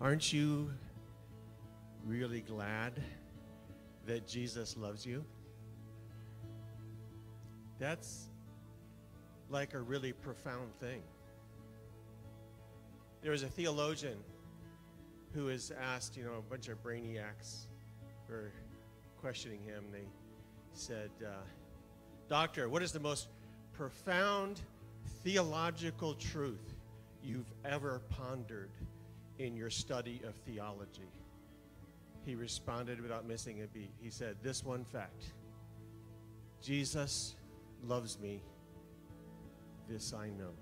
Aren't you really glad that Jesus loves you? That's like a really profound thing. There was a theologian who was asked, you know, a bunch of brainiacs were questioning him. They said, uh, Doctor, what is the most profound theological truth you've ever pondered in your study of theology? He responded without missing a beat. He said, This one fact Jesus loves me. This I know,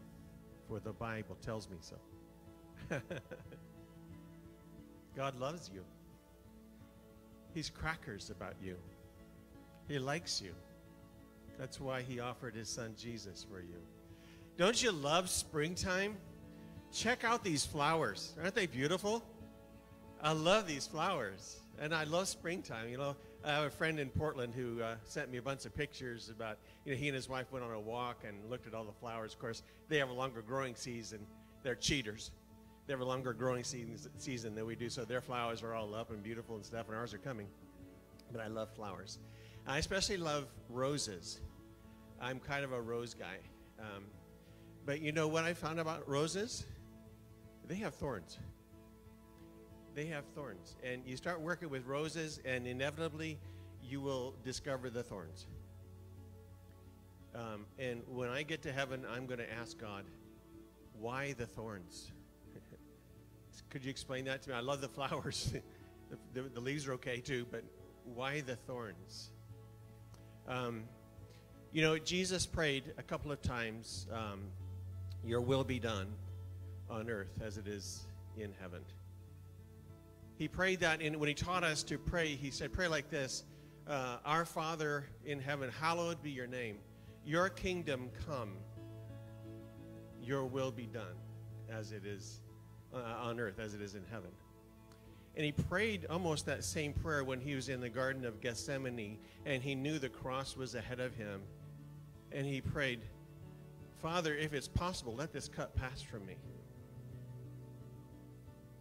for the Bible tells me so. God loves you. He's crackers about you. He likes you. That's why he offered his son Jesus for you. Don't you love springtime? Check out these flowers. Aren't they beautiful? I love these flowers. And I love springtime. You know, I have a friend in Portland who uh, sent me a bunch of pictures about, you know, he and his wife went on a walk and looked at all the flowers. Of course, they have a longer growing season. They're cheaters. They have a longer growing season than we do, so their flowers are all up and beautiful and stuff, and ours are coming. But I love flowers. I especially love roses. I'm kind of a rose guy. Um, but you know what I found about roses? They have thorns. They have thorns. And you start working with roses, and inevitably, you will discover the thorns. Um, and when I get to heaven, I'm going to ask God, why the thorns? Could you explain that to me? I love the flowers. the, the, the, leaves are okay too, but why the thorns? Um, you know, Jesus prayed a couple of times, um, Your will be done on earth as it is in heaven. He prayed that, and when he taught us to pray, he said, Pray like this uh, Our Father in heaven, hallowed be your name. Your kingdom come, your will be done as it is uh, on earth as it is in heaven. And he prayed almost that same prayer when he was in the Garden of Gethsemane and he knew the cross was ahead of him. And he prayed, Father, if it's possible, let this cup pass from me.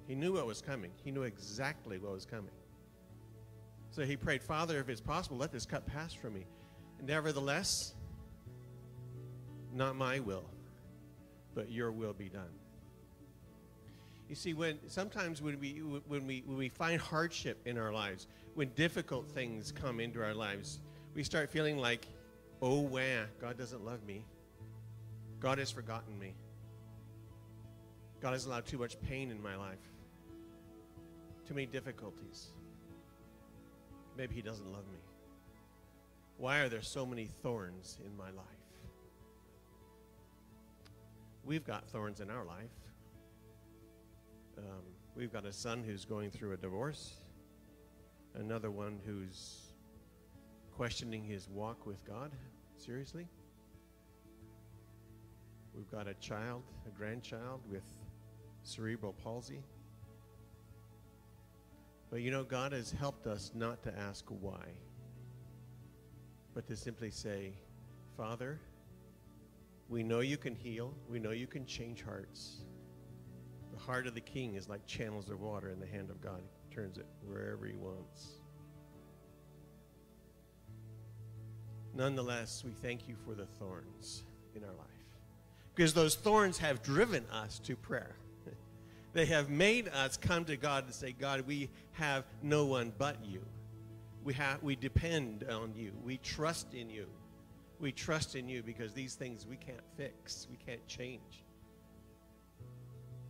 He knew what was coming, he knew exactly what was coming. So he prayed, Father, if it's possible, let this cup pass from me. Nevertheless, not my will, but your will be done. You see, when sometimes when we when we when we find hardship in our lives, when difficult things come into our lives, we start feeling like, oh wow, God doesn't love me. God has forgotten me. God has allowed too much pain in my life. Too many difficulties. Maybe He doesn't love me. Why are there so many thorns in my life? We've got thorns in our life. Um, we've got a son who's going through a divorce, another one who's questioning his walk with God seriously. We've got a child, a grandchild with cerebral palsy. But you know, God has helped us not to ask why, but to simply say, Father, we know you can heal, we know you can change hearts. The heart of the king is like channels of water in the hand of God. He turns it wherever he wants. Nonetheless, we thank you for the thorns in our life. Because those thorns have driven us to prayer. They have made us come to God and say, God, we have no one but you. We, have, we depend on you. We trust in you. We trust in you because these things we can't fix, we can't change.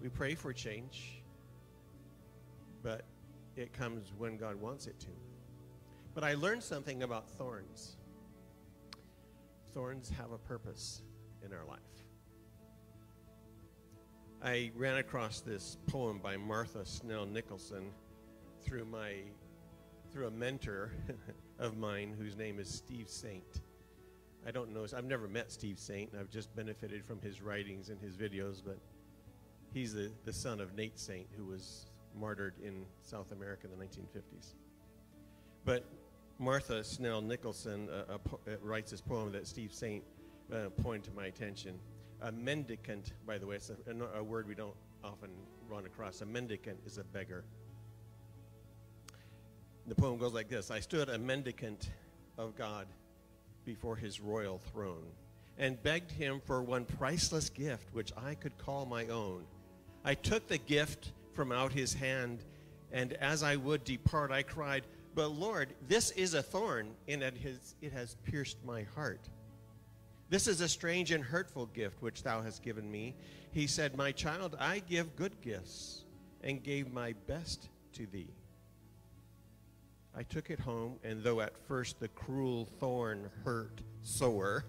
We pray for change, but it comes when God wants it to. But I learned something about thorns. Thorns have a purpose in our life. I ran across this poem by Martha Snell Nicholson through my through a mentor of mine whose name is Steve Saint. I don't know, I've never met Steve Saint, I've just benefited from his writings and his videos, but He's the, the son of Nate Saint, who was martyred in South America in the 1950s. But Martha Snell Nicholson uh, uh, writes this poem that Steve Saint uh, pointed to my attention. A mendicant, by the way, it's a, a word we don't often run across. A mendicant is a beggar. The poem goes like this I stood a mendicant of God before his royal throne and begged him for one priceless gift which I could call my own. I took the gift from out his hand, and as I would depart, I cried, But Lord, this is a thorn, and it has, it has pierced my heart. This is a strange and hurtful gift which thou hast given me. He said, My child, I give good gifts, and gave my best to thee. I took it home, and though at first the cruel thorn hurt sore,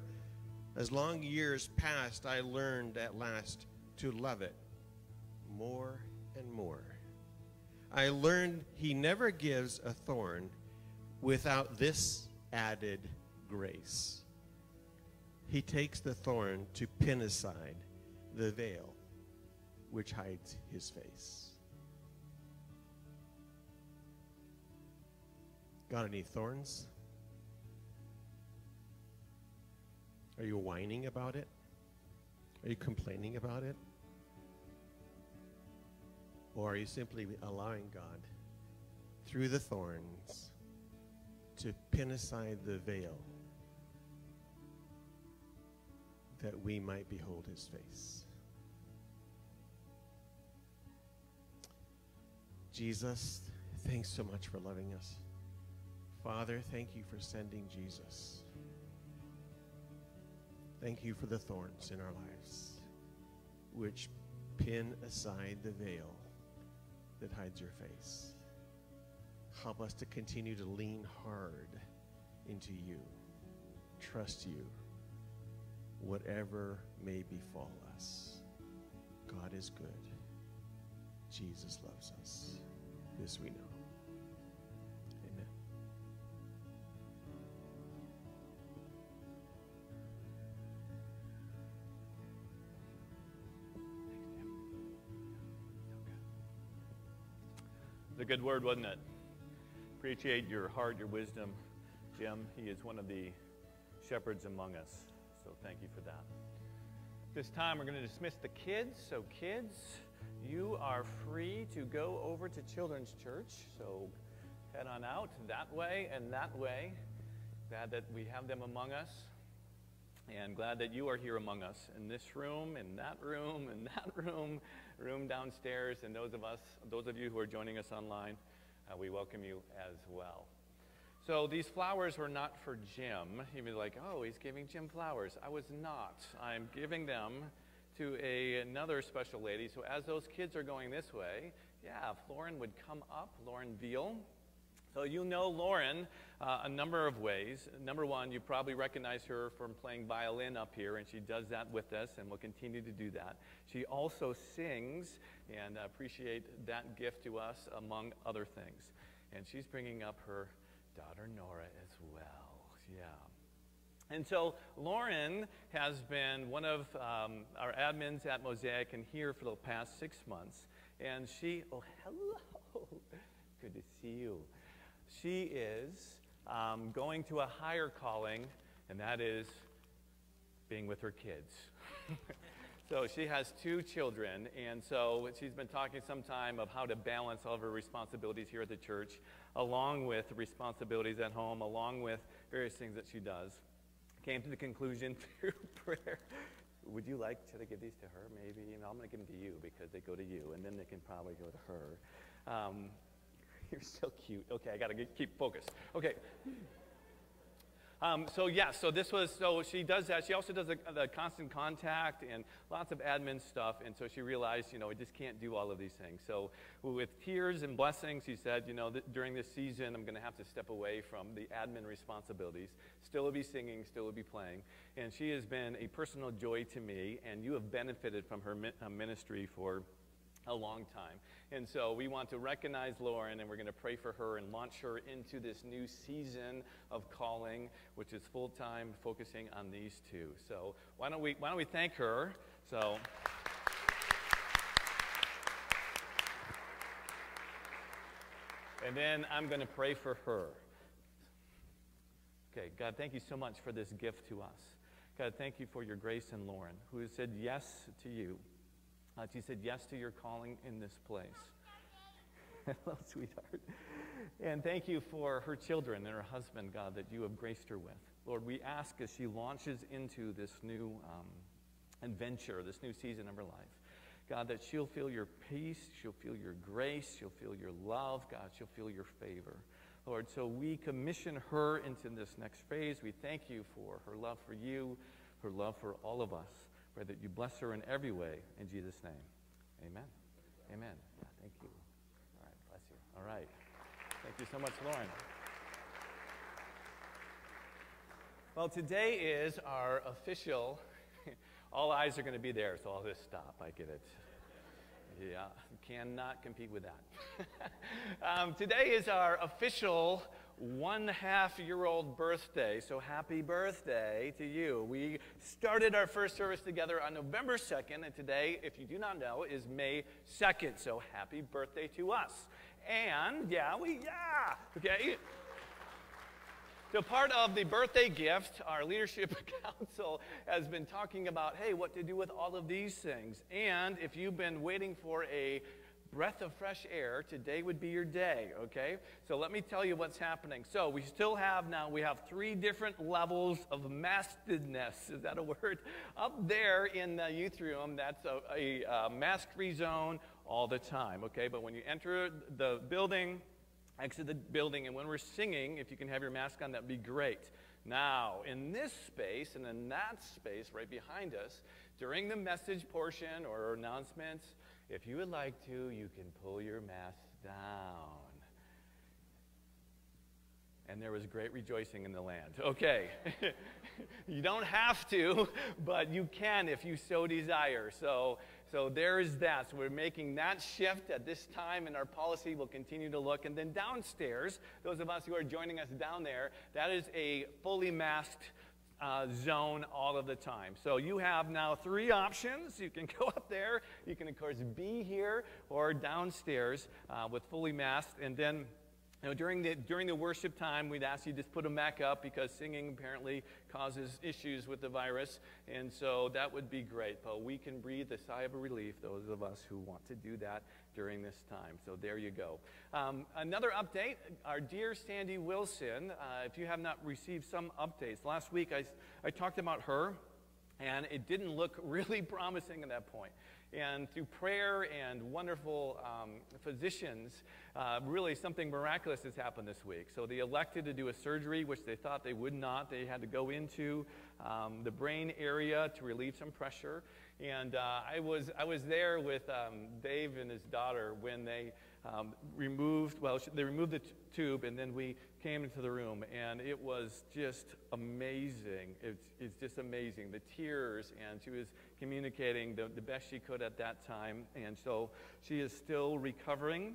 as long years passed, I learned at last to love it more and more. I learned he never gives a thorn without this added grace. He takes the thorn to pin aside the veil which hides his face. Got any thorns? Are you whining about it? Are you complaining about it? Or are you simply allowing God, through the thorns, to pin aside the veil that we might behold his face? Jesus, thanks so much for loving us. Father, thank you for sending Jesus. Thank you for the thorns in our lives, which pin aside the veil that hides your face. Help us to continue to lean hard into you, trust you, whatever may befall us. God is good. Jesus loves us. This we know. Amen. a good word, wasn't it? Appreciate your heart, your wisdom, Jim. He is one of the shepherds among us. So thank you for that. This time we're going to dismiss the kids. So, kids, you are free to go over to Children's Church. So, head on out that way and that way. Glad that we have them among us. And glad that you are here among us in this room, in that room, in that room, room downstairs, and those of us, those of you who are joining us online, uh, we welcome you as well. So these flowers were not for Jim. He was like, "Oh, he's giving Jim flowers." I was not. I'm giving them to a, another special lady. So as those kids are going this way, yeah, Lauren would come up, Lauren Veal. So you know Lauren uh, a number of ways. Number one, you probably recognize her from playing violin up here, and she does that with us and will continue to do that. She also sings, and appreciate that gift to us, among other things. And she's bringing up her daughter Nora as well. Yeah. And so Lauren has been one of um, our admins at Mosaic and here for the past six months. And she, oh, hello. Good to see you. She is um, going to a higher calling, and that is being with her kids. so she has two children, and so she's been talking some time of how to balance all of her responsibilities here at the church, along with responsibilities at home, along with various things that she does. Came to the conclusion through prayer. Would you like to give these to her? Maybe. You know, I'm going to give them to you because they go to you, and then they can probably go to her. Um, You're so cute. Okay, I got to keep focused. Okay. Um, so yeah, so this was so she does that. She also does the, the, constant contact and lots of admin stuff. And so she realized, you know, I just can't do all of these things. So with tears and blessings, she said, you know, th- during this season, I'm going to have to step away from the admin responsibilities. Still will be singing, still will be playing. And she has been a personal joy to me. And you have benefited from her mi- uh, ministry for a long time. And so we want to recognize Lauren and we're going to pray for her and launch her into this new season of calling, which is full time focusing on these two. So why don't we, why don't we thank her? So. And then I'm going to pray for her. Okay, God, thank you so much for this gift to us. God, thank you for your grace in Lauren, who has said yes to you. Uh, she said yes to your calling in this place. Hello, sweetheart. And thank you for her children and her husband, God, that you have graced her with. Lord, we ask as she launches into this new um, adventure, this new season of her life, God, that she'll feel your peace, she'll feel your grace, she'll feel your love, God, she'll feel your favor. Lord, so we commission her into this next phase. We thank you for her love for you, her love for all of us. Pray that you bless her in every way. In Jesus' name, amen. Amen. Yeah, thank you. All right, bless you. All right. Thank you so much, Lauren. Well, today is our official, all eyes are going to be there, so I'll just stop. I get it. Yeah, cannot compete with that. um, today is our official one half year old birthday, so happy birthday to you. We started our first service together on November 2nd, and today, if you do not know, is May 2nd, so happy birthday to us. And, yeah, we, yeah, okay. So, part of the birthday gift, our leadership council has been talking about hey, what to do with all of these things. And if you've been waiting for a breath of fresh air, today would be your day, okay? So, let me tell you what's happening. So, we still have now, we have three different levels of maskedness. Is that a word? Up there in the youth room, that's a, a, uh, a mask free zone all the time, okay? But when you enter the building, exit the building, and when we're singing, if you can have your mask on, that'd be great. Now, in this space and in that space right behind us, during the message portion or announcements, if you would like to, you can pull your mask down. And there was great rejoicing in the land. Okay. you don't have to, but you can if you so desire. So so there is that. So we're making that shift at this time and our policy. We'll continue to look. And then downstairs, those of us who are joining us down there, that is a fully masked uh, zone all of the time. So you have now three options. You can go up there. You can, of course, be here or downstairs uh, with fully masked. And then you know, during the, during the worship time, we'd ask you to just put them back up because singing apparently causes issues with the virus. And so that would be great. But we can breathe a sigh of relief, those of us who want to do that during this time. So there you go. Um, another update our dear Sandy Wilson, uh, if you have not received some updates, last week I, I talked about her, and it didn't look really promising at that point. And through prayer and wonderful um, physicians, uh, really something miraculous has happened this week. So they elected to do a surgery, which they thought they would not. They had to go into um, the brain area to relieve some pressure. And uh, I, was, I was there with um, Dave and his daughter when they um, removed, well, they removed the tube, and then we came into the room, and it was just amazing. It's, it's just amazing. The tears, and she was communicating the, the best she could at that time. And so she is still recovering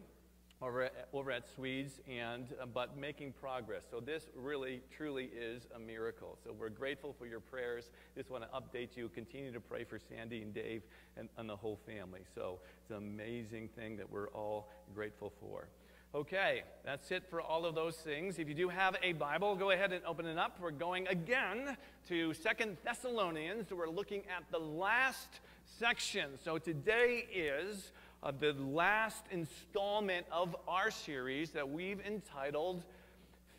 over at, over at Swedes, and, uh, but making progress. So this really, truly is a miracle. So we're grateful for your prayers. Just want to update you. Continue to pray for Sandy and Dave and, and the whole family. So it's an amazing thing that we're all grateful for. Okay, that's it for all of those things. If you do have a Bible, go ahead and open it up. We're going again to Second Thessalonians. We're looking at the last section. So today is uh, the last installment of our series that we've entitled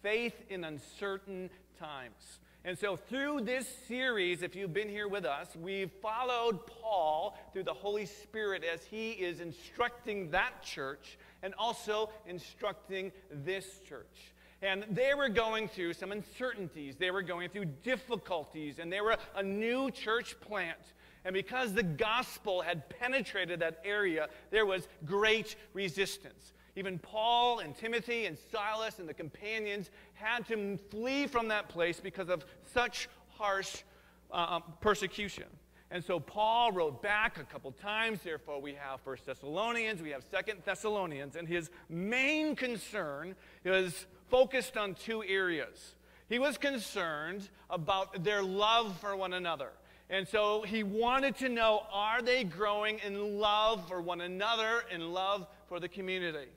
Faith in Uncertain Times. And so, through this series, if you've been here with us, we've followed Paul through the Holy Spirit as he is instructing that church and also instructing this church. And they were going through some uncertainties, they were going through difficulties, and they were a new church plant. And because the gospel had penetrated that area, there was great resistance. Even Paul and Timothy and Silas and the companions had to flee from that place because of such harsh uh, persecution. And so Paul wrote back a couple times. Therefore, we have First Thessalonians, we have Second Thessalonians, and his main concern is focused on two areas. He was concerned about their love for one another. And so he wanted to know are they growing in love for one another, in love for the community?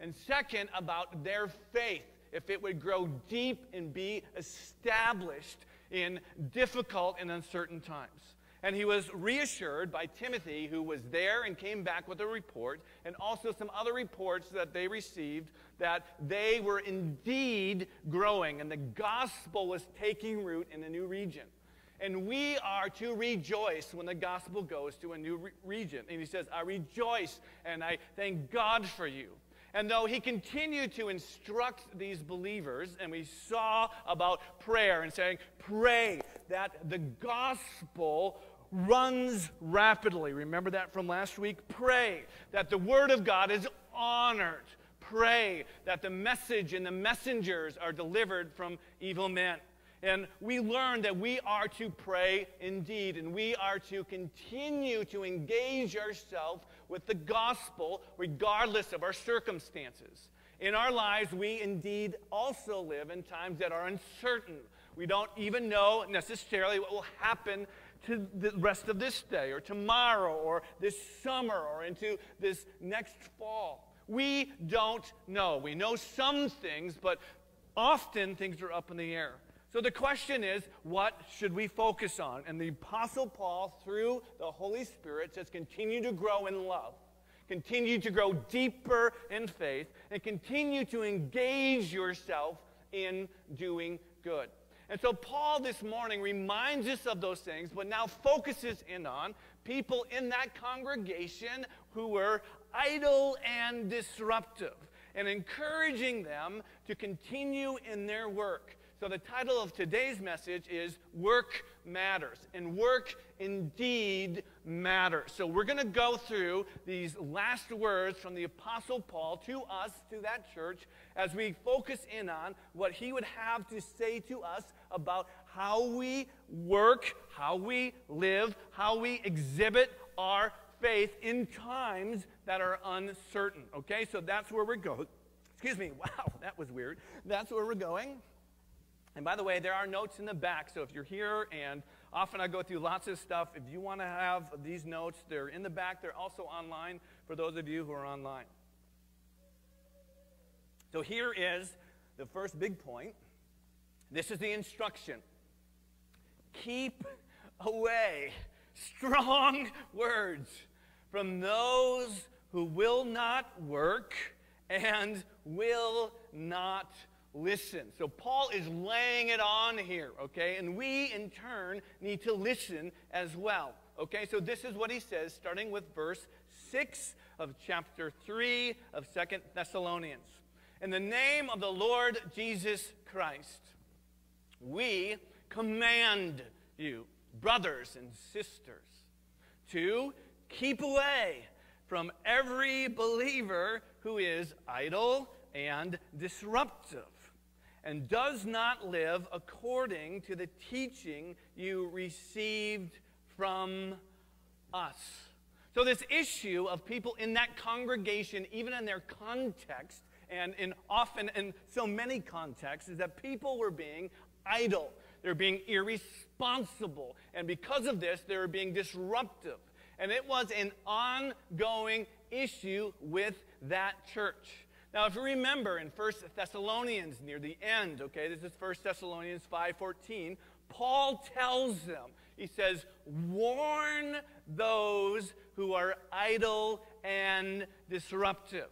And second, about their faith, if it would grow deep and be established in difficult and uncertain times. And he was reassured by Timothy, who was there and came back with a report, and also some other reports that they received that they were indeed growing and the gospel was taking root in a new region. And we are to rejoice when the gospel goes to a new re- region. And he says, I rejoice and I thank God for you. And though he continued to instruct these believers, and we saw about prayer and saying, pray that the gospel runs rapidly. Remember that from last week? Pray that the word of God is honored. Pray that the message and the messengers are delivered from evil men. And we learn that we are to pray indeed, and we are to continue to engage ourselves with the gospel regardless of our circumstances. In our lives, we indeed also live in times that are uncertain. We don't even know necessarily what will happen to the rest of this day or tomorrow or this summer or into this next fall. We don't know. We know some things, but often things are up in the air. So the question is, what should we focus on? And the Apostle Paul, through the Holy Spirit, says, continue to grow in love, continue to grow deeper in faith, and continue to engage yourself in doing good. And so Paul this morning reminds us of those things, but now focuses in on people in that congregation who were idle and disruptive, and encouraging them to continue in their work so, the title of today's message is Work Matters, and work indeed matters. So, we're going to go through these last words from the Apostle Paul to us, to that church, as we focus in on what he would have to say to us about how we work, how we live, how we exhibit our faith in times that are uncertain. Okay, so that's where we're going. Excuse me, wow, that was weird. That's where we're going. And by the way, there are notes in the back, so if you're here, and often I go through lots of stuff, if you want to have these notes, they're in the back. They're also online for those of you who are online. So here is the first big point. This is the instruction keep away strong words from those who will not work and will not listen. So Paul is laying it on here, okay? And we, in turn, need to listen as well, okay? So this is what he says, starting with verse 6 of chapter 3 of Second Thessalonians. In the name of the Lord Jesus Christ, we command you, brothers and sisters, to keep away from every believer who is idle and disruptive and does not live according to the teaching you received from us. So, this issue of people in that congregation, even in their context, and in often in so many contexts, is that people were being idle. They're being irresponsible. And because of this, they were being disruptive. And it was an ongoing issue with that church. Now, if you remember in 1 Thessalonians near the end, okay, this is 1 Thessalonians 5:14, Paul tells them, he says, warn those who are idle and disruptive.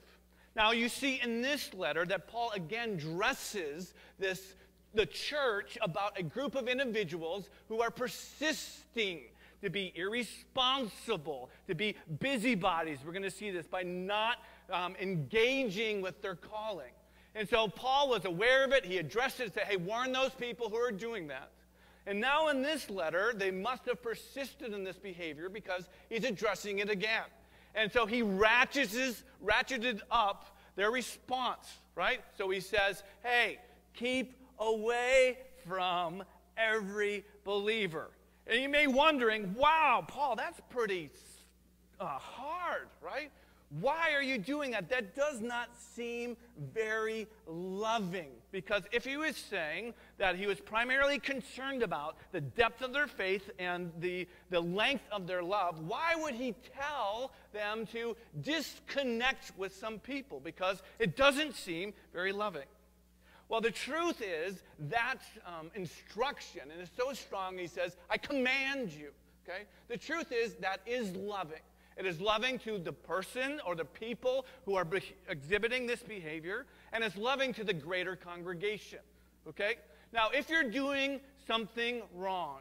Now, you see in this letter that Paul again dresses this the church about a group of individuals who are persisting to be irresponsible, to be busybodies. We're going to see this by not um, engaging with their calling. And so Paul was aware of it. He addressed it and hey, warn those people who are doing that. And now in this letter, they must have persisted in this behavior because he's addressing it again. And so he ratchets, ratcheted up their response, right? So he says, hey, keep away from every believer. And you may be wondering, wow, Paul, that's pretty uh, hard, right? Why are you doing that? That does not seem very loving. Because if he was saying that he was primarily concerned about the depth of their faith and the, the length of their love, why would he tell them to disconnect with some people? Because it doesn't seem very loving. Well, the truth is that um, instruction, and it's so strong, he says, I command you. Okay? The truth is that is loving. It is loving to the person or the people who are be- exhibiting this behavior, and it's loving to the greater congregation. Okay? Now, if you're doing something wrong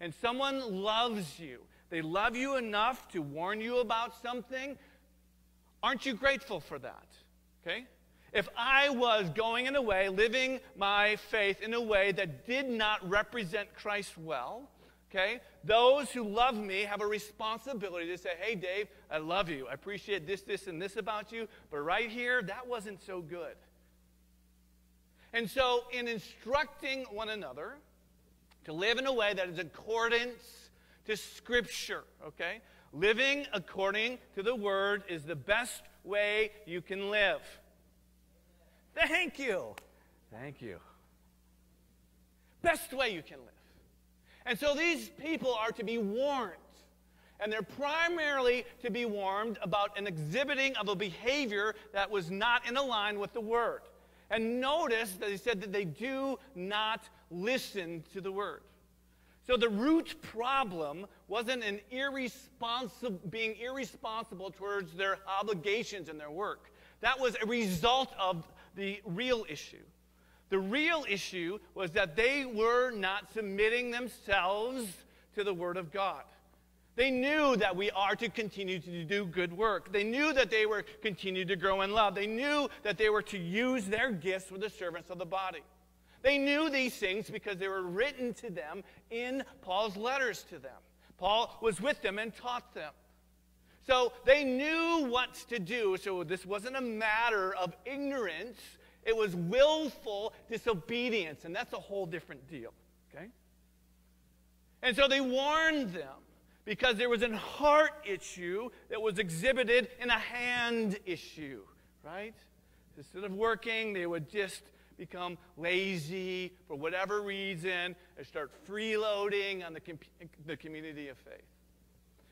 and someone loves you, they love you enough to warn you about something, aren't you grateful for that? Okay? If I was going in a way, living my faith in a way that did not represent Christ well, Okay? Those who love me have a responsibility to say, hey, Dave, I love you. I appreciate this, this, and this about you, but right here, that wasn't so good. And so, in instructing one another to live in a way that is accordance to Scripture, okay? Living according to the Word is the best way you can live. Thank you. Thank you. Best way you can live. And so these people are to be warned. And they're primarily to be warned about an exhibiting of a behavior that was not in line with the word. And notice that he said that they do not listen to the word. So the root problem wasn't an irresponsible, being irresponsible towards their obligations and their work. That was a result of the real issue. The real issue was that they were not submitting themselves to the Word of God. They knew that we are to continue to do good work. They knew that they were continue to grow in love. They knew that they were to use their gifts for the servants of the body. They knew these things because they were written to them in Paul's letters to them. Paul was with them and taught them. So they knew what to do. So this wasn't a matter of ignorance. It was willful disobedience, and that's a whole different deal, okay? And so they warned them because there was a heart issue that was exhibited in a hand issue, right? Instead of working, they would just become lazy for whatever reason and start freeloading on the, com- the community of faith.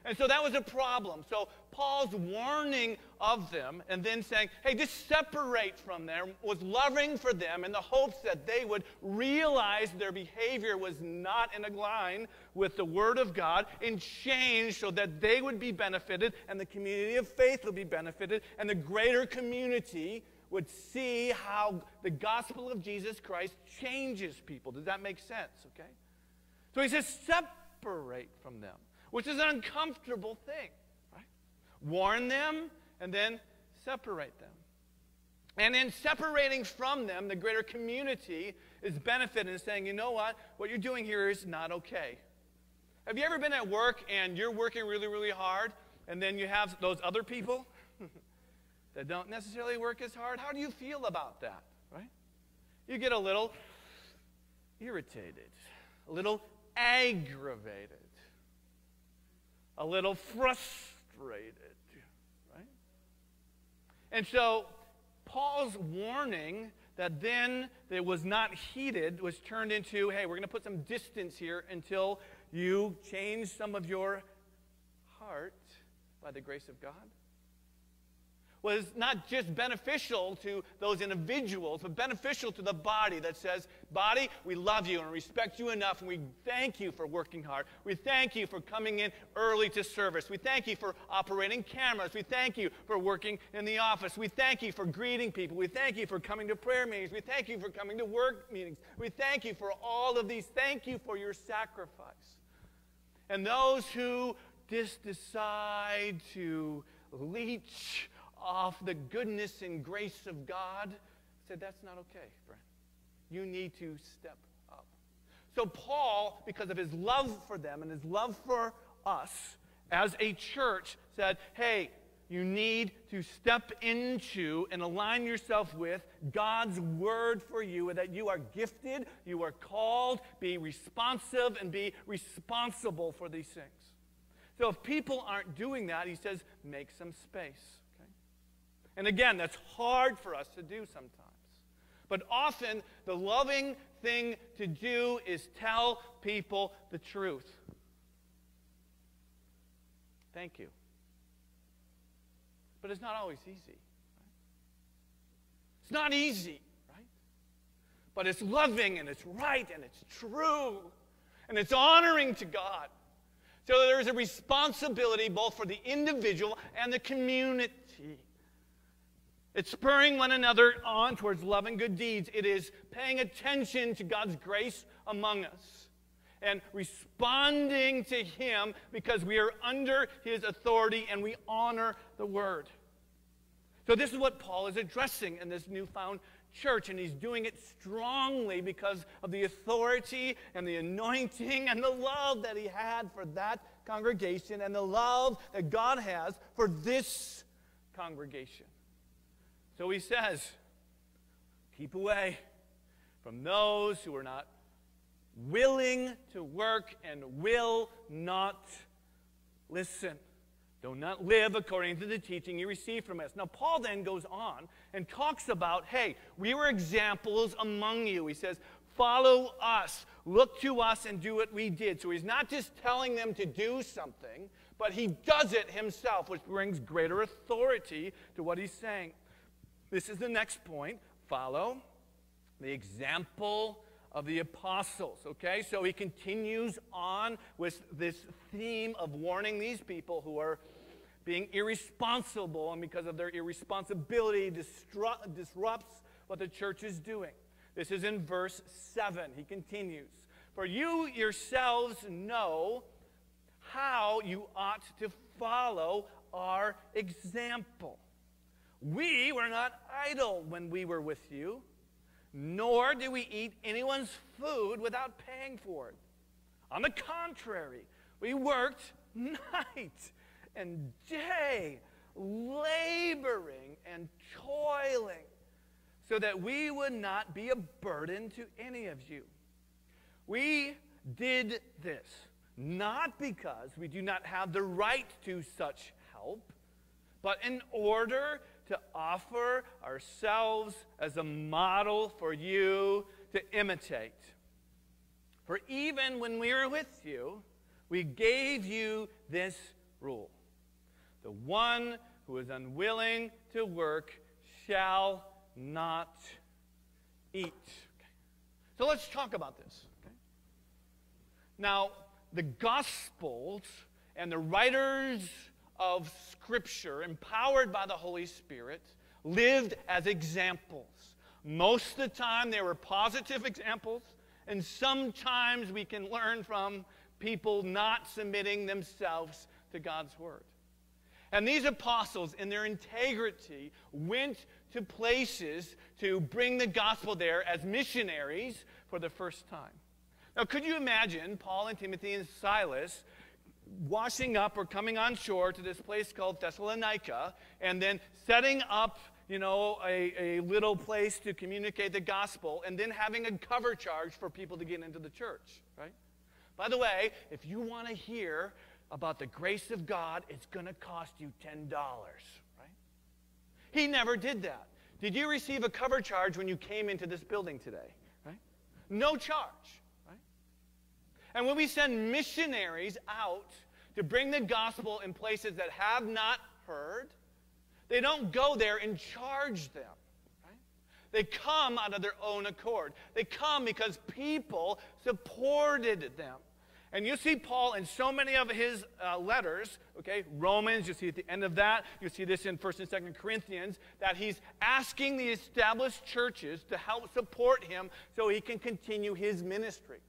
And so that was a problem. So Paul's warning of them and then saying, hey, just separate from them was loving for them in the hopes that they would realize their behavior was not in line with the Word of God and change so that they would be benefited and the community of faith would be benefited and the greater community would see how the gospel of Jesus Christ changes people. Does that make sense? Okay? So he says, separate from them which is an uncomfortable thing, right? Warn them and then separate them. And in separating from them, the greater community is benefited in saying, you know what? What you're doing here is not okay. Have you ever been at work and you're working really, really hard, and then you have those other people that don't necessarily work as hard? How do you feel about that, right? You get a little irritated, a little aggravated a little frustrated, right? And so Paul's warning that then it was not heeded was turned into hey, we're going to put some distance here until you change some of your heart by the grace of God was not just beneficial to those individuals, but beneficial to the body that says, Body, we love you and respect you enough, and we thank you for working hard. We thank you for coming in early to service. We thank you for operating cameras. We thank you for working in the office. We thank you for greeting people. We thank you for coming to prayer meetings. We thank you for coming to work meetings. We thank you for all of these. Thank you for your sacrifice. And those who just decide to leech off the goodness and grace of God, said, That's not okay, friend. You need to step up. So, Paul, because of his love for them and his love for us as a church, said, Hey, you need to step into and align yourself with God's word for you, and that you are gifted, you are called, be responsive, and be responsible for these things. So if people aren't doing that, he says, make some space. And again, that's hard for us to do sometimes. But often, the loving thing to do is tell people the truth. Thank you. But it's not always easy. Right? It's not easy, right? but it's loving and it's right and it's true and it's honoring to God. So there's a responsibility both for the individual and the community. It's spurring one another on towards love and good deeds. It is paying attention to God's grace among us and responding to Him because we are under His authority and we honor the Word. So, this is what Paul is addressing in this newfound church, and he's doing it strongly because of the authority and the anointing and the love that he had for that congregation and the love that God has for this congregation. So he says, Keep away from those who are not willing to work and will not listen. Do not live according to the teaching you received from us. Now, Paul then goes on and talks about hey, we were examples among you. He says, follow us, look to us, and do what we did. So he's not just telling them to do something, but he does it himself, which brings greater authority to what he's saying. This is the next point follow the example of the apostles. Okay, so he continues on with this theme of warning these people who are being irresponsible, and because of their irresponsibility, disru- disrupts what the church is doing. This is in verse 7. He continues For you yourselves know how you ought to follow our example. We were not idle when we were with you nor do we eat anyone's food without paying for it. On the contrary, we worked night and day, laboring and toiling, so that we would not be a burden to any of you. We did this not because we do not have the right to such help, but in order to offer ourselves as a model for you to imitate. For even when we were with you, we gave you this rule The one who is unwilling to work shall not eat. Okay. So let's talk about this. Okay? Now, the Gospels and the writers of Scripture, empowered by the Holy Spirit, lived as examples. Most of the time, they were positive examples, and sometimes we can learn from people not submitting themselves to God's Word. And these apostles, in their integrity, went to places to bring the gospel there as missionaries for the first time. Now, could you imagine Paul and Timothy and Silas washing up or coming on shore to this place called Thessalonica and then setting up you know, a, a little place to communicate the gospel, and then having a cover charge for people to get into the church, right? By the way, if you want to hear about the grace of God, it's going to cost you $10, right? He never did that. Did you receive a cover charge when you came into this building today, right? No charge. And when we send missionaries out to bring the gospel in places that have not heard, they don't go there and charge them. Right? They come out of their own accord. They come because people supported them. And you see Paul in so many of his uh, letters, okay, Romans, you see at the end of that, you see this in 1st and 2nd Corinthians, that he's asking the established churches to help support him so he can continue his ministry.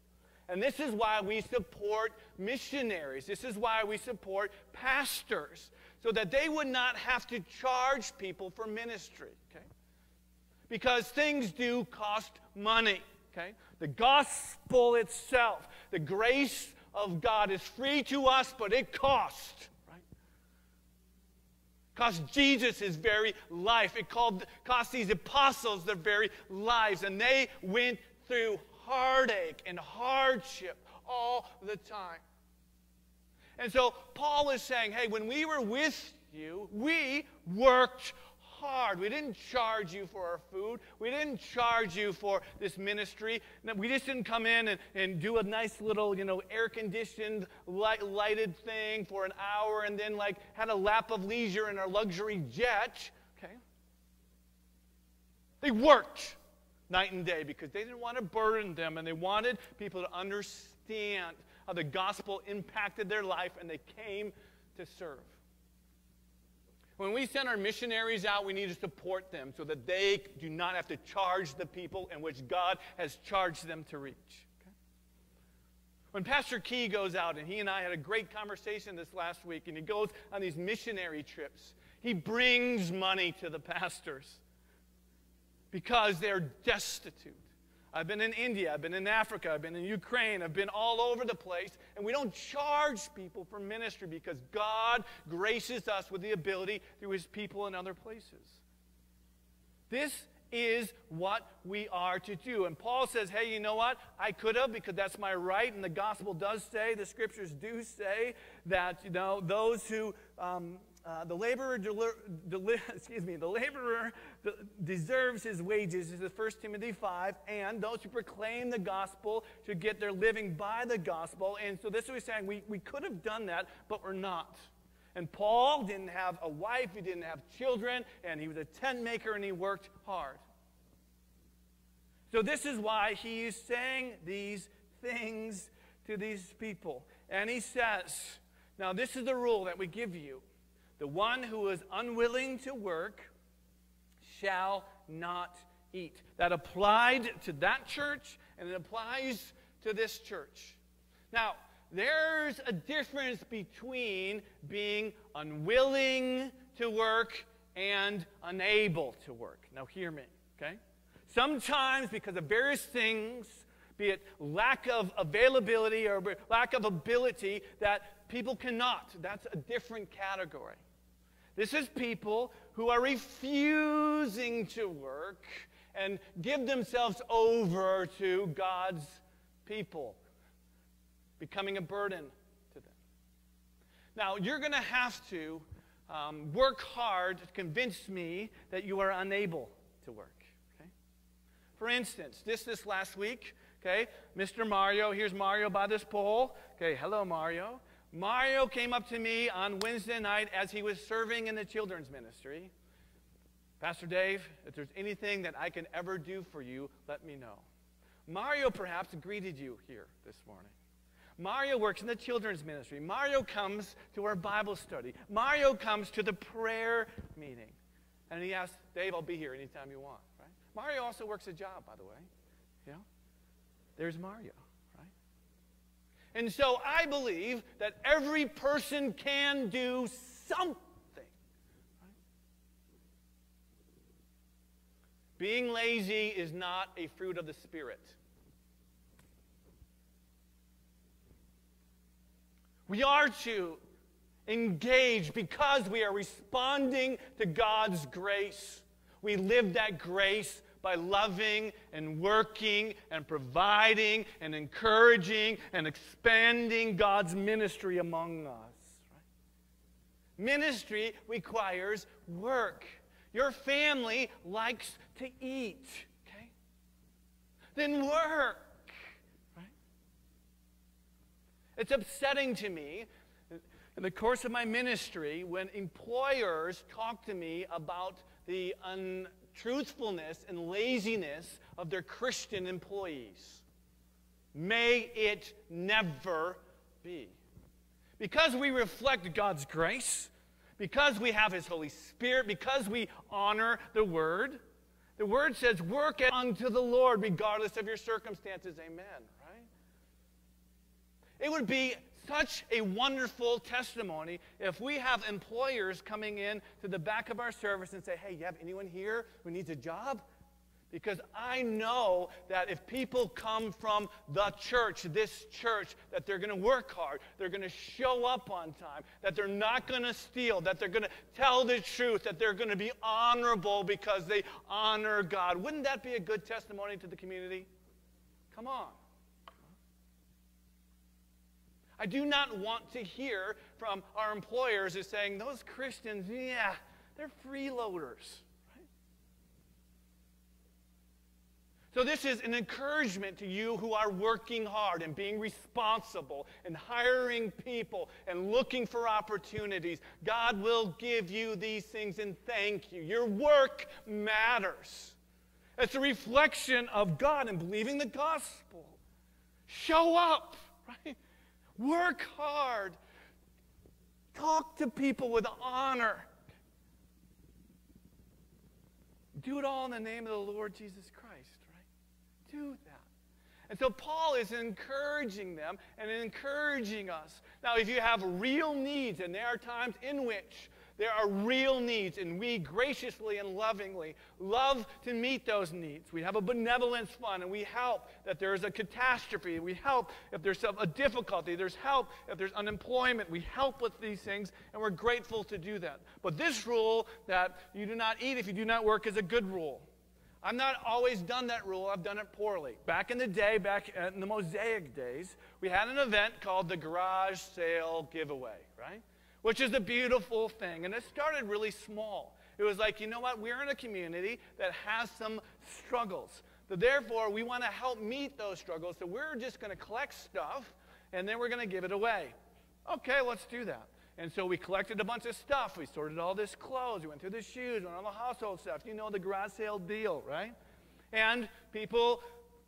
And this is why we support missionaries. This is why we support pastors, so that they would not have to charge people for ministry, okay? Because things do cost money, okay? The gospel itself, the grace of God is free to us, but it costs, right? Cost Jesus his very life. It called, cost these apostles their very lives, and they went through heartache and hardship all the time. And so Paul is saying, hey, when we were with you, we worked hard. We didn't charge you for our food. We didn't charge you for this ministry. We just didn't come in and, and do a nice little, you know, air-conditioned, light, lighted thing for an hour and then like had a lap of leisure in our luxury jet. Okay? They worked night and day because they didn't want to burden them and they wanted people to understand how the gospel impacted their life and they came to serve. When we send our missionaries out, we need to support them so that they do not have to charge the people in which God has charged them to reach. When Pastor Key goes out, and he and I had a great conversation this last week, and he goes on these missionary trips, he brings money to the pastors because they're destitute. I've been in India, I've been in Africa, I've been in Ukraine, I've been all over the place, and we don't charge people for ministry because God graces us with the ability through His people in other places. This is what we are to do. And Paul says, hey, you know what? I could have because that's my right, and the gospel does say, the scriptures do say that, you know, those who um, uh, the laborer, deli- deli- excuse me, the laborer de- deserves his wages, is the 1 Timothy 5, and those who proclaim the gospel should get their living by the gospel. And so this is saying. We, we could have done that, but we're not. And Paul didn't have a wife, he didn't have children, and he was a tent maker and he worked hard. So this is why he is saying these things to these people. And he says, now this is the rule that we give you the one who is unwilling to work shall not eat. That applied to that church and it applies to this church. Now, there's a difference between being unwilling to work and unable to work. Now, hear me, okay? Sometimes, because of various things, be it lack of availability or lack of ability, that people cannot. That's a different category. This is people who are refusing to work and give themselves over to God's people, becoming a burden to them. Now, you're going to have to um, work hard to convince me that you are unable to work. Okay? For instance, this this last week, okay, Mr. Mario, here's Mario by this pole. Okay, hello, Mario. Mario came up to me on Wednesday night as he was serving in the children's ministry. Pastor Dave, if there's anything that I can ever do for you, let me know. Mario perhaps greeted you here this morning. Mario works in the children's ministry. Mario comes to our Bible study. Mario comes to the prayer meeting. And he asks, Dave, I'll be here anytime you want. Right? Mario also works a job, by the way. Know? There's Mario. And so I believe that every person can do something. Being lazy is not a fruit of the Spirit. We are to engage because we are responding to God's grace. We live that grace by loving and working and providing and encouraging and expanding God's ministry among us. Right? Ministry requires work. Your family likes to eat, okay? Then work. Right? It's upsetting to me in the course of my ministry when employers talk to me about the un- truthfulness and laziness of their Christian employees. May it never be. Because we reflect God's grace, because we have His Holy Spirit, because we honor the Word, the Word says, Work unto the Lord regardless of your circumstances. Amen, right? It would be such a wonderful testimony if we have employers coming in to the back of our service and say, hey, you have anyone here who needs a job? Because I know that if people come from the church, this church, that they're going to work hard, they're going to show up on time, that they're not going to steal, that they're going to tell the truth, that they're going to be honorable because they honor God. Wouldn't that be a good testimony to the community? Come on. I do not want to hear from our employers as saying, those Christians, yeah, they're freeloaders. So, this is an encouragement to you who are working hard and being responsible and hiring people and looking for opportunities. God will give you these things and thank you. Your work matters. It's a reflection of God and believing the gospel. Show up, right? Work hard. Talk to people with honor. Do it all in the name of the Lord Jesus Christ, right? Do that. And so Paul is encouraging them and encouraging us. Now, if you have real needs, and there are times in which there are real needs, and we graciously and lovingly love to meet those needs. We have a benevolence fund, and we help that there's a catastrophe. We help if there's a difficulty. There's help if there's unemployment. We help with these things, and we're grateful to do that. But this rule that you do not eat if you do not work is a good rule. I've not always done that rule. I've done it poorly. Back in the day, back in the Mosaic days, we had an event called the garage sale giveaway, right? Which is a beautiful thing. And it started really small. It was like, you know what? We're in a community that has some struggles. So therefore, we want to help meet those struggles. So we're just going to collect stuff and then we're going to give it away. Okay, let's do that. And so we collected a bunch of stuff. We sorted all this clothes. We went through the shoes, went on the household stuff. You know the garage sale deal, right? And people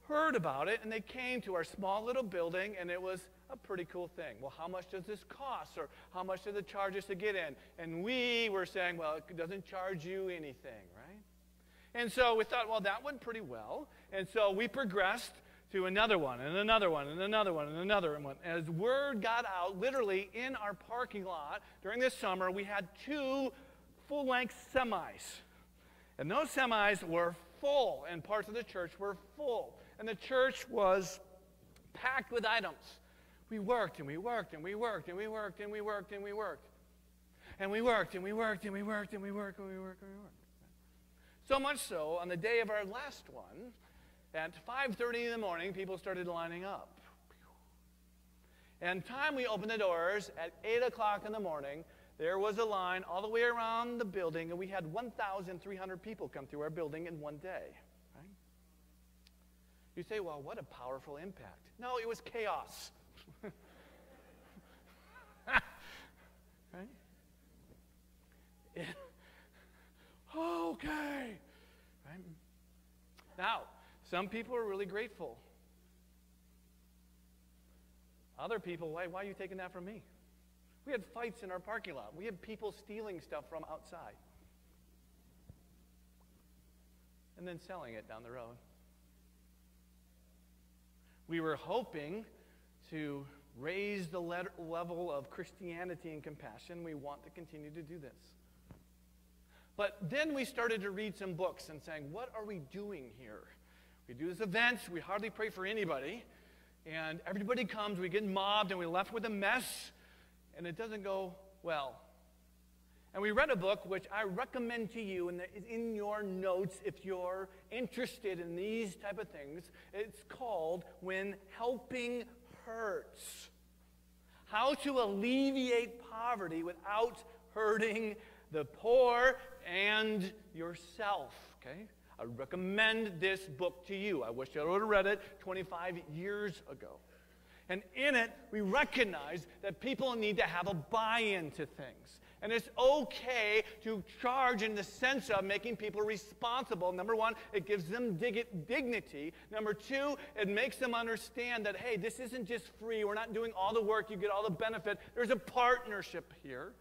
heard about it and they came to our small little building and it was a pretty cool thing. Well, how much does this cost? Or how much does it charge us to get in? And we were saying, well, it doesn't charge you anything, right? And so we thought, well, that went pretty well. And so we progressed to another one, and another one, and another one, and another one. As word got out, literally in our parking lot during this summer, we had two full length semis. And those semis were full, and parts of the church were full. And the church was packed with items. We worked and we worked and we worked and we worked and we worked and we worked. And we worked and we worked and we worked and we worked and we worked and we worked. So much so, on the day of our last one, at 5.30 in the morning, people started lining up. And time we opened the doors, at 8 o'clock in the morning, there was a line all the way around the building, and we had 1,300 people come through our building in one day. Right? You say, well, what a powerful impact. No, it was chaos. Right? Okay. Right? Now, some people are really grateful. Other people, why, why are you taking that from me? We had fights in our parking lot. We had people stealing stuff from outside and then selling it down the road. We were hoping to raise the level of Christianity and compassion. We want to continue to do this. But then we started to read some books and saying, what are we doing here? We do these events, we hardly pray for anybody, and everybody comes, we get mobbed, and we're left with a mess, and it doesn't go well. And we read a book which I recommend to you, and is in your notes if you're interested in these type of things. It's called When Helping hurts. How to alleviate poverty without hurting the poor and yourself. Okay? I recommend this book to you. I wish I would have read it 25 years ago. And in it, we recognize that people need to have a buy in to things. And it's okay to charge in the sense of making people responsible. Number one, it gives them dig- dignity. Number two, it makes them understand that, hey, this isn't just free. We're not doing all the work, you get all the benefit. There's a partnership here.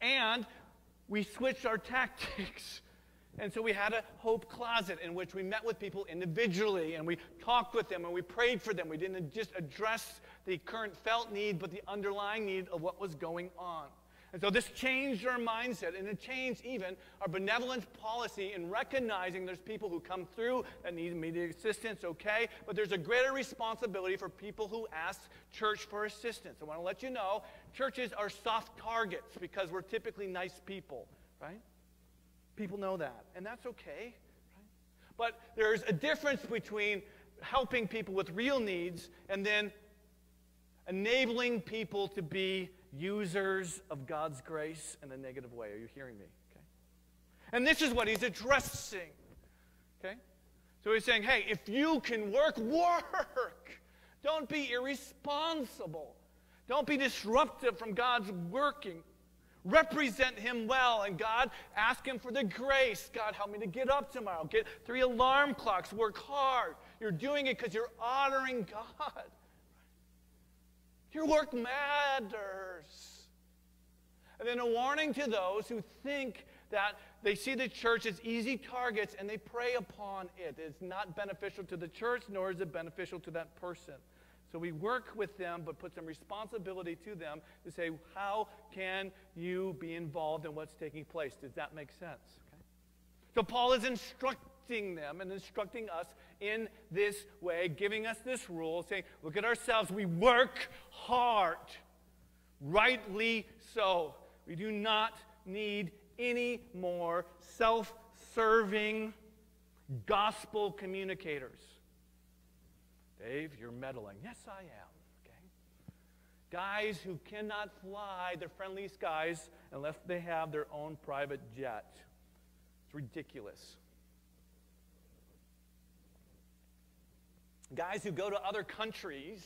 And we switched our tactics. And so we had a hope closet in which we met with people individually and we talked with them and we prayed for them. We didn't just address the current felt need, but the underlying need of what was going on. And so this changed our mindset, and it changed even our benevolence policy in recognizing there's people who come through that need immediate assistance, okay? But there's a greater responsibility for people who ask church for assistance. I want to let you know churches are soft targets because we're typically nice people, right? People know that, and that's okay. Right? But there's a difference between helping people with real needs and then enabling people to be users of God's grace in a negative way. Are you hearing me? Okay. And this is what he's addressing. Okay? So he's saying, hey, if you can work, work. Don't be irresponsible. Don't be disruptive from God's working. represent him well. And God, ask him for the grace. God, help me to get up tomorrow. Get three alarm clocks. Work hard. You're doing it because you're honoring God. Your work matters. And then a warning to those who think that they see the church as easy targets and they prey upon it. It's not beneficial to the church, nor is it beneficial to that person. So we work with them, but put some responsibility to them to say, how can you be involved in what's taking place? Does that make sense? Okay? So Paul is instructing them and instructing us in this way, giving us this rule, saying, look at ourselves. We work hard, rightly so. We do not need any more self serving gospel communicators. Dave, you're meddling. Yes, I am. Okay? Guys who cannot fly the friendly skies unless they have their own private jet. It's ridiculous. Guys who go to other countries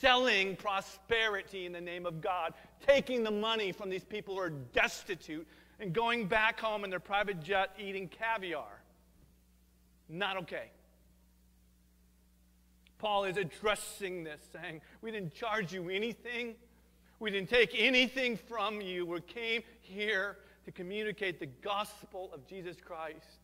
selling prosperity in the name of God, taking the money from these people who are destitute and going back home in their private jet eating caviar. Not okay. Paul is addressing this, saying, We didn't charge you anything. We didn't take anything from you. We came here to communicate the gospel of Jesus Christ.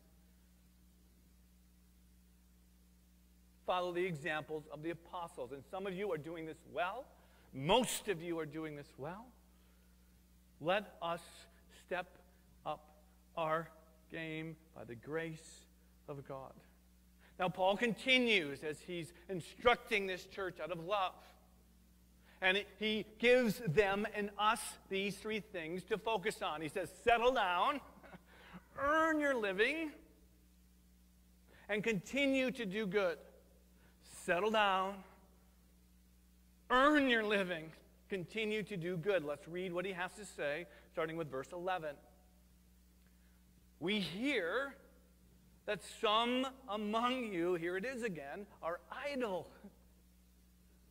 Follow the examples of the apostles. And some of you are doing this well. Most of you are doing this well. Let us step up our game by the grace of God. Now, Paul continues as he's instructing this church out of love. And he gives them and us these three things to focus on. He says, settle down, earn your living, and continue to do good. Settle down, earn your living, continue to do good. Let's read what he has to say, starting with verse 11. We hear that some among you, here it is again, are idle,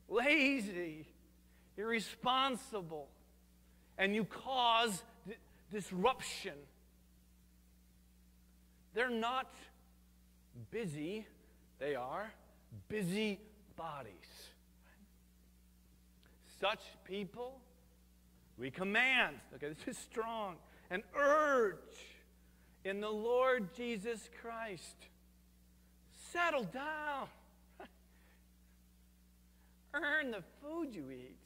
lazy, irresponsible, and you cause disruption. They're not busy, they are busy bodies. Such people we command, okay, this is strong, and urge in the Lord Jesus Christ. Settle down. Earn the food you eat.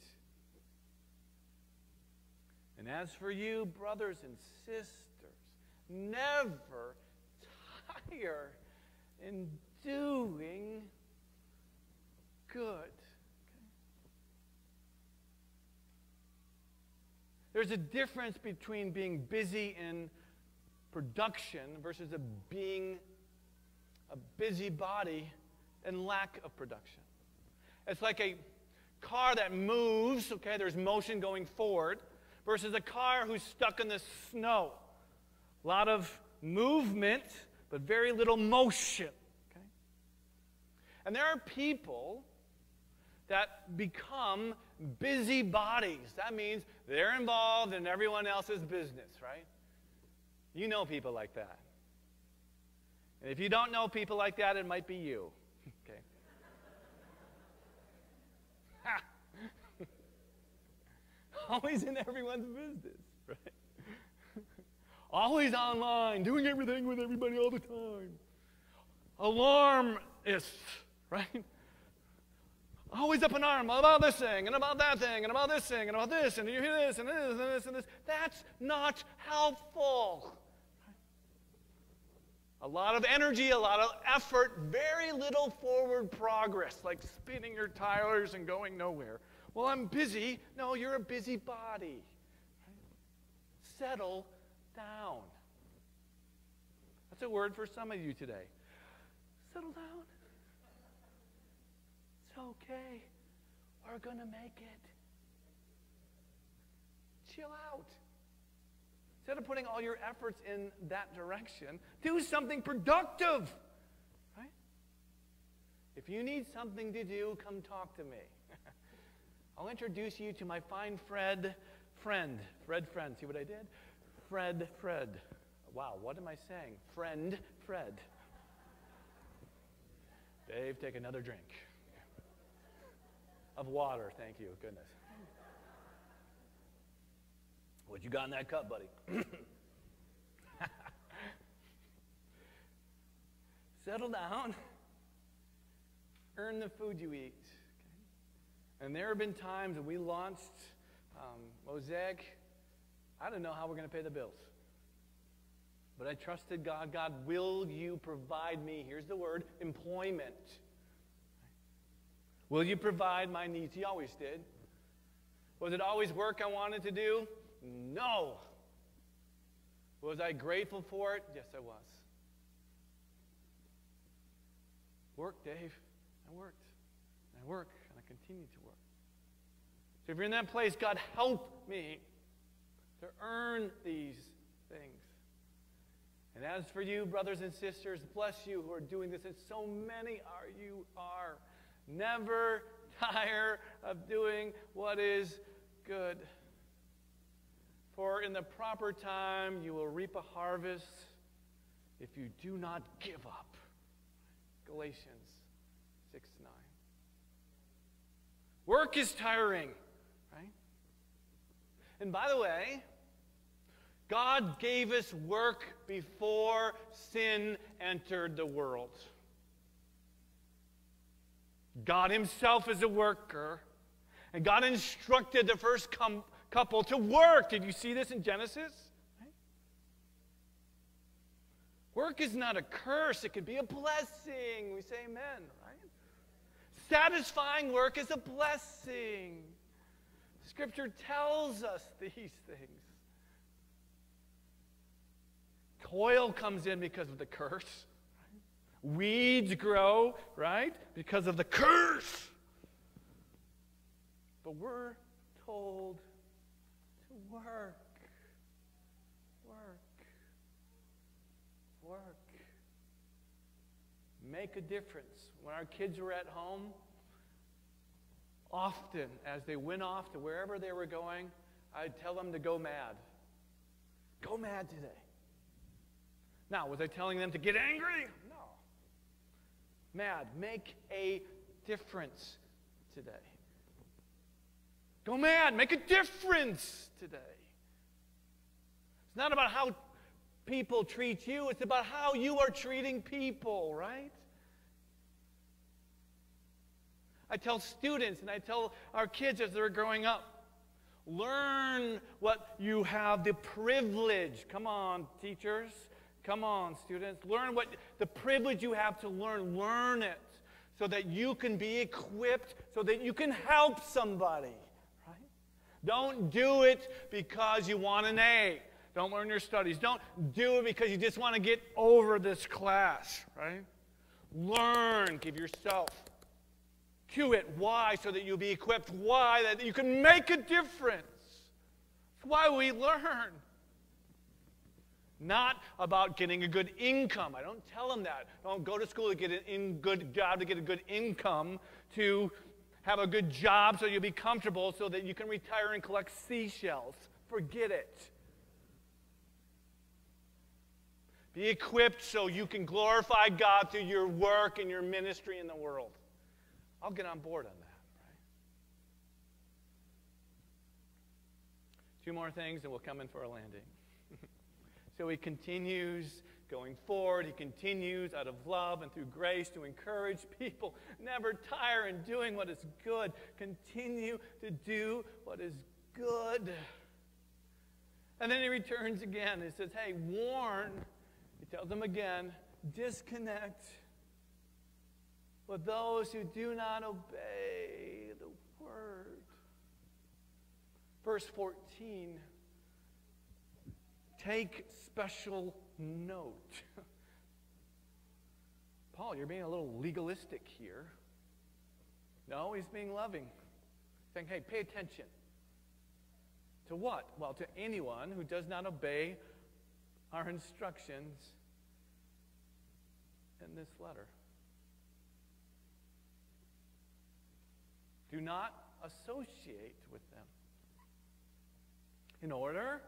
And as for you, brothers and sisters, never tire in doing good. There's a difference between being busy in production versus a being a busybody and lack of production. It's like a car that moves, okay, there's motion going forward, versus a car who's stuck in the snow. A lot of movement, but very little motion. Okay? And there are people that become busybodies. That means they're involved in everyone else's business, right? You know people like that. And if you don't know people like that, it might be you. Okay. Always in everyone's business, right? Always online, doing everything with everybody all the time. Alarmists, right? Always up in arm about this thing and about that thing and about this thing and about this and you hear this and this and this and this. That's not helpful. A lot of energy, a lot of effort, very little forward progress, like spinning your tires and going nowhere. Well, I'm busy. No, you're a busy body. Settle down. That's a word for some of you today. Settle down. It's okay. We're going to make it. Chill out. Instead of putting all your efforts in that direction, do something productive. Right? If you need something to do, come talk to me. I'll introduce you to my fine friend, Friend. Fred, friend. See what I did? Fred, Fred. Wow, what am I saying? Friend, Fred. Dave, take another drink of water. Thank you. Goodness. What you got in that cup, buddy? Settle down. Earn the food you eat. Okay? And there have been times that we launched um, Mosaic. I don't know how we're going to pay the bills. But I trusted God. God, will you provide me? Here's the word employment. Will you provide my needs? He always did. Was it always work I wanted to do? No. Was I grateful for it? Yes, I was. Work, Dave. I worked. I work, and I continue to work. So if you're in that place, God, help me to earn these things. And as for you, brothers and sisters, bless you who are doing this, and so many are you are. Never tire of doing what is good. For in the proper time you will reap a harvest if you do not give up. Galatians 6 9. Work is tiring, right? And by the way, God gave us work before sin entered the world. God Himself is a worker. And God instructed the first com- couple to work. Did you see this in Genesis? Work is not a curse, it can be a blessing. We say amen, right? Satisfying work is a blessing. Scripture tells us these things. Toil comes in because of the curse. Weeds grow, right? Because of the curse. But we're told to work. Work. Work. Make a difference. When our kids were at home, often as they went off to wherever they were going, I'd tell them to go mad. Go mad today. Now, was I telling them to get angry? Mad. Make a difference today. Go mad. Make a difference today. It's not about how people treat you, it's about how you are treating people, right? I tell students and I tell our kids as they're growing up learn what you have the privilege. Come on, teachers. Come on, students. Learn what the privilege you have to learn. Learn it so that you can be equipped, so that you can help somebody. Right? Don't do it because you want an A. Don't learn your studies. Don't do it because you just want to get over this class, right? Learn. Give yourself. Cue it. Why? So that you'll be equipped. Why? That you can make a difference. That's why we learn not about getting a good income. I don't tell them that. Don't go to school to get a good job, to get a good income, to have a good job so you'll be comfortable so that you can retire and collect seashells. Forget it. Be equipped so you can glorify God through your work and your ministry in the world. I'll get on board on that. Right? Two more things and we'll come in for a landing. So he continues going forward. He continues out of love and through grace to encourage people. Never tire in doing what is good. Continue to do what is good. And then he returns again. He says, Hey, warn. He tells them again, disconnect with those who do not obey the word. Verse 14 take special note. Paul, you're being a little legalistic here. No, he's being loving. Saying, hey, pay attention. To what? Well, to anyone who does not obey our instructions in this letter. Do not associate with them. in order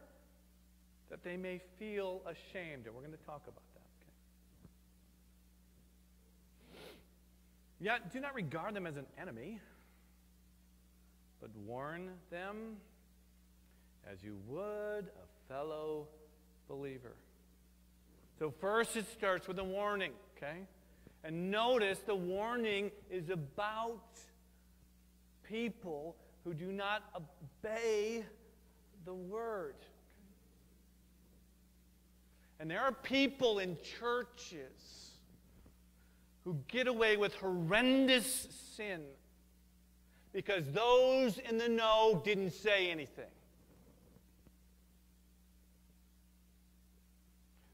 that they may feel ashamed. And we're going to talk about that. Okay? Yet do not regard them as an enemy, but warn them as you would a fellow believer. So, first it starts with a warning, okay? And notice the warning is about people who do not obey the word. And there are people in churches who get away with horrendous sin because those in the know didn't say anything.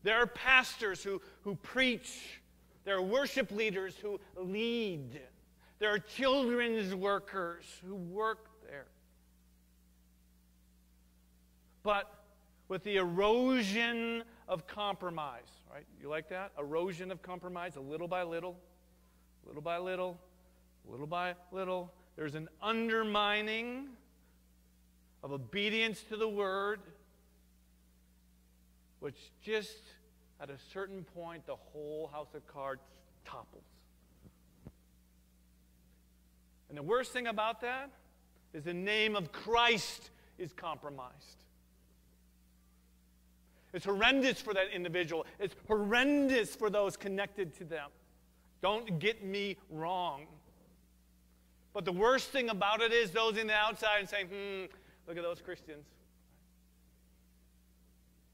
There are pastors who, who preach. There are worship leaders who lead. There are children's workers who work there. But with the erosion of compromise, right? You like that? Erosion of compromise, a little by little, little by little, little by little. There's an undermining of obedience to the word, which just at a certain point, the whole house of cards topples. And the worst thing about that is the name of Christ is compromised. It's horrendous for that individual. It's horrendous for those connected to them. Don't get me wrong. But the worst thing about it is those in the outside and saying, hmm, look at those Christians.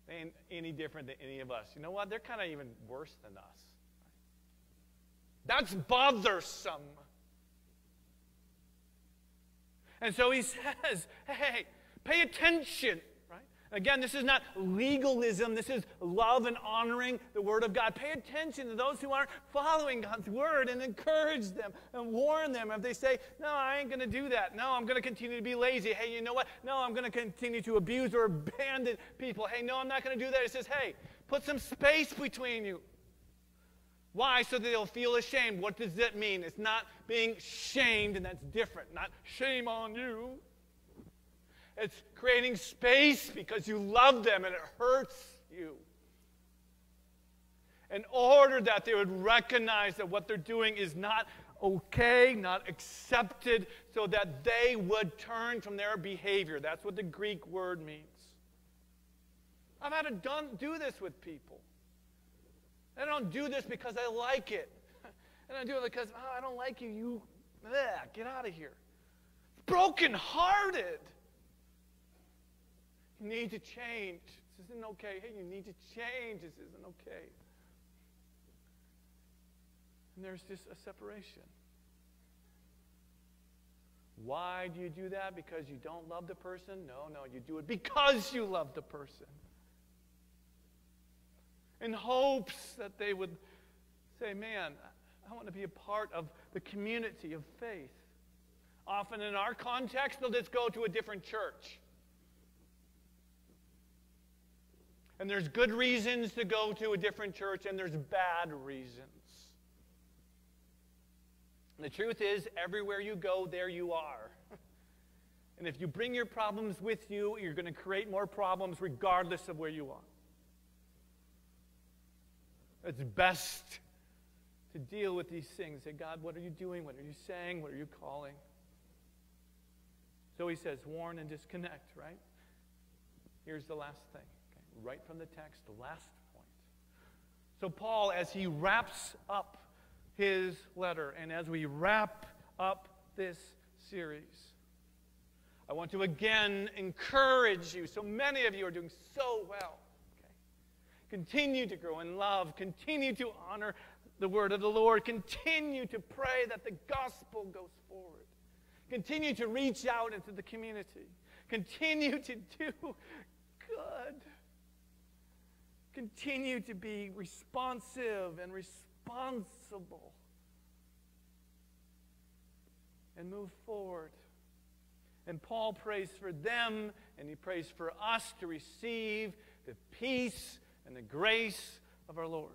They ain't any different than any of us. You know what? They're kind of even worse than us. That's bothersome. And so he says, hey, pay attention. Again, this is not legalism. This is love and honoring the Word of God. Pay attention to those who aren't following God's Word and encourage them and warn them. If they say, No, I ain't going to do that. No, I'm going to continue to be lazy. Hey, you know what? No, I'm going to continue to abuse or abandon people. Hey, no, I'm not going to do that. He says, Hey, put some space between you. Why? So that they'll feel ashamed. What does that mean? It's not being shamed, and that's different. Not shame on you. It's creating space because you love them and it hurts you. In order that they would recognize that what they're doing is not okay, not accepted, so that they would turn from their behavior. That's what the Greek word means. I've had to done, do this with people. I don't do this because I like it. And I do it because oh, I don't like you. You, bleh, get out of here. Broken-hearted. You need to change. This isn't okay. Hey, you need to change. This isn't okay. And there's just a separation. Why do you do that? Because you don't love the person? No, no, you do it because you love the person in hopes that they would say, Man, I want to be a part of the community of faith. Often in our context, they'll just go to a different church. And there's good reasons to go to a different church, and there's bad reasons. And the truth is, everywhere you go, there you are. And if you bring your problems with you, you're going to create more problems regardless of where you are. It's best to deal with these things. Say, God, what are you doing? What are you saying? What are you calling? So he says, warn and disconnect, right? Here's the last thing? Right from the text, the last point. So, Paul, as he wraps up his letter and as we wrap up this series, I want to again encourage you. So many of you are doing so well. Continue to grow in love. Continue to honor the word of the Lord. Continue to pray that the gospel goes forward. Continue to reach out into the community. Continue to do good. Continue to be responsive and responsible. And move forward. And Paul prays for them and he prays for us to receive the peace and the grace of our Lord.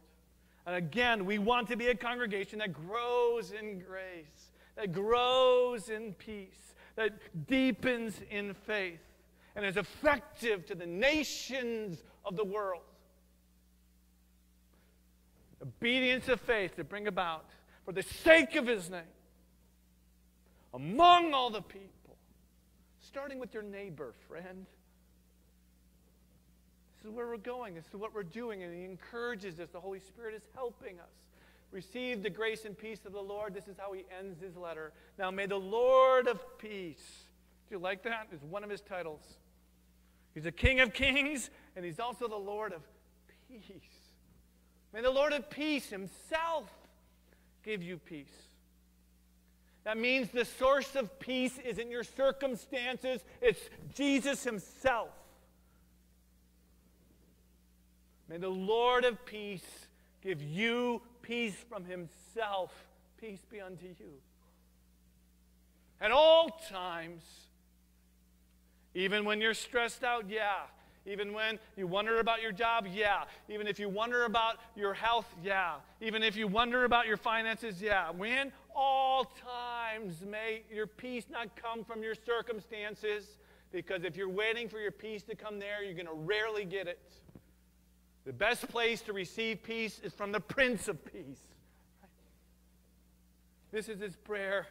And again, we want to be a congregation that grows in grace, that grows in peace, that deepens in faith. and is effective to the nations of the world. Obedience of faith to bring about, for the sake of his name, among all the people, starting with your neighbor, friend. This is where we're going. This is what we're doing. And he encourages us. The Holy Spirit is helping us. Receive the grace and peace of the Lord. This is how he ends his letter. Now may the Lord of peace. Do you like that? It's one of his titles. He's a King of kings, and he's also the Lord of peace. May the Lord of peace himself give you peace. That means the source of peace isn't your circumstances, it's Jesus himself. May the Lord of peace give you peace from himself. Peace be unto you. At all times, even when you're stressed out, yeah. Even when you wonder about your job, yeah. Even if you wonder about your health, yeah. Even if you wonder about your finances, yeah. When all times may your peace not come from your circumstances, because if you're waiting for your peace to come there, you're going to rarely get it. The best place to receive peace is from the Prince of Peace. This is his prayer.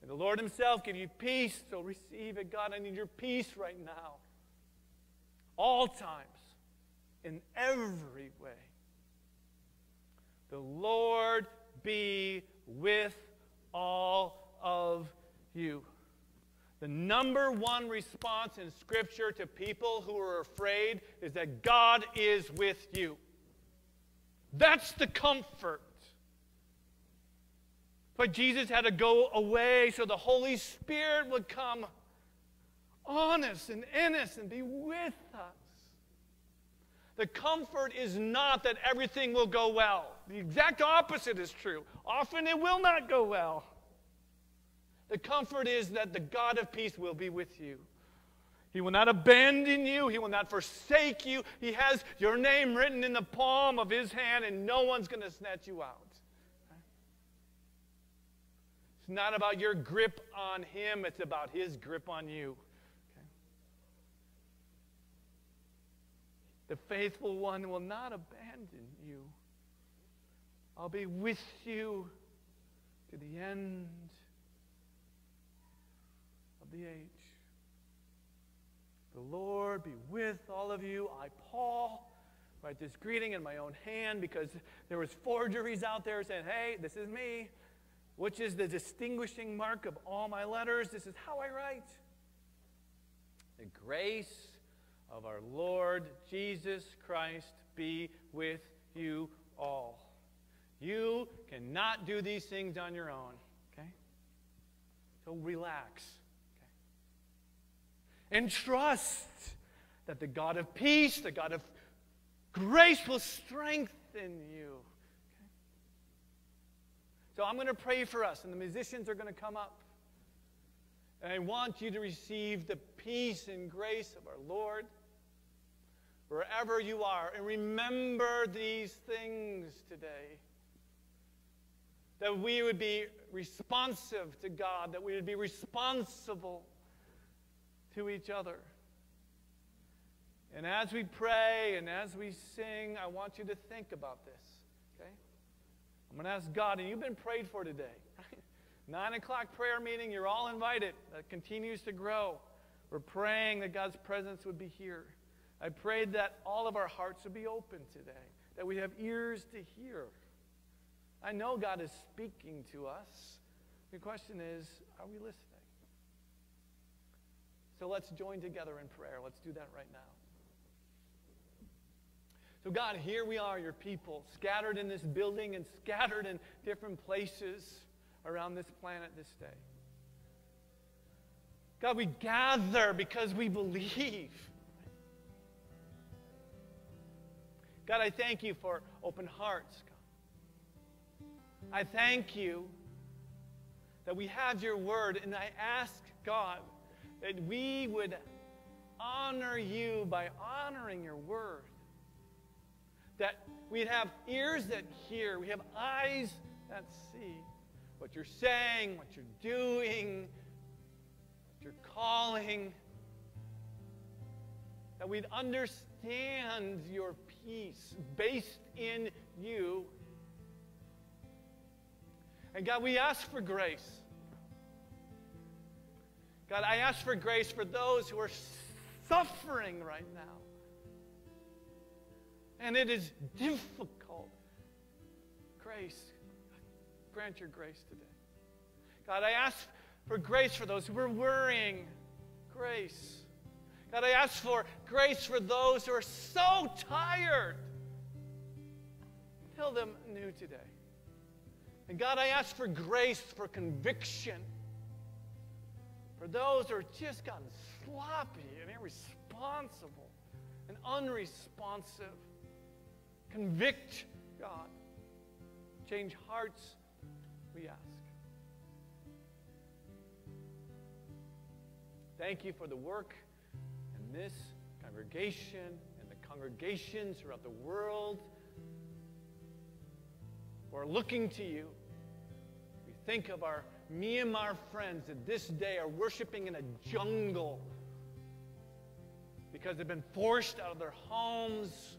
And the Lord Himself give you peace, so receive it. God, I need your peace right now. All times, in every way. The Lord be with all of you. The number one response in Scripture to people who are afraid is that God is with you. That's the comfort. But Jesus had to go away so the Holy Spirit would come on us and in us and be with us. The comfort is not that everything will go well. The exact opposite is true. Often it will not go well. The comfort is that the God of peace will be with you. He will not abandon you. He will not forsake you. He has your name written in the palm of his hand, and no one's going to snatch you out. It's not about your grip on him, it's about his grip on you. Okay? The faithful one will not abandon you. I'll be with you to the end of the age. The Lord be with all of you. I, Paul, write this greeting in my own hand because there was forgeries out there saying, hey, this is me which is the distinguishing mark of all my letters. This is how I write. The grace of our Lord Jesus Christ be with you all. You cannot do these things on your own, okay? So relax, okay? And trust that the God of peace, the God of grace will strengthen you. So I'm going to pray for us, and the musicians are going to come up. And I want you to receive the peace and grace of our Lord wherever you are. And remember these things today. That we would be responsive to God, that we would be responsible to each other. And as we pray and as we sing, I want you to think about this. Okay? I'm going to ask God, and you've been prayed for today. Nine o'clock prayer meeting, you're all invited. That continues to grow. We're praying that God's presence would be here. I prayed that all of our hearts would be open today, that we have ears to hear. I know God is speaking to us. The question is, are we listening? So let's join together in prayer. Let's do that right now. So, God, here we are, your people, scattered in this building and scattered in different places around this planet this day. God, we gather because we believe. God, I thank you for open hearts. God. I thank you that we have your word, and I ask, God, that we would honor you by honoring your word that we'd have ears that hear, we have eyes that see what you're saying, what you're doing, what you're calling. That we'd understand your peace based in you. And God, we ask for grace. God, I ask for grace for those who are suffering right now. And it is difficult. Grace, grant your grace today. God, I ask for grace for those who are worrying. Grace. God, I ask for grace for those who are so tired. Tell them new today. And God, I ask for grace for conviction for those who are just gotten sloppy and irresponsible and unresponsive. Convict, God. Change hearts, we ask. Thank you for the work this congregation and the congregations throughout the world who are looking to you. We think of our Myanmar friends that this day are worshiping in a jungle because they've been forced out of their homes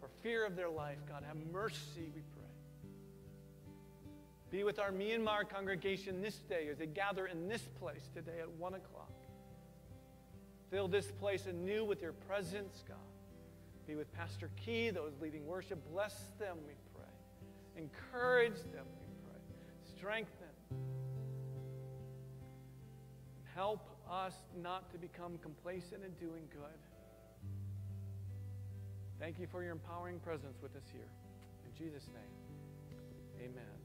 for fear of their life. God, have mercy, we pray. Be with our Myanmar congregation this day as they gather in this place today at 1 o'clock. Fill this place anew with your presence, God. Be with Pastor Key, those leading worship. Bless them, we pray. Encourage them, we pray. Strengthen them. Help us not to become complacent in doing good. Thank you for your empowering presence with us here. In Jesus' name, amen.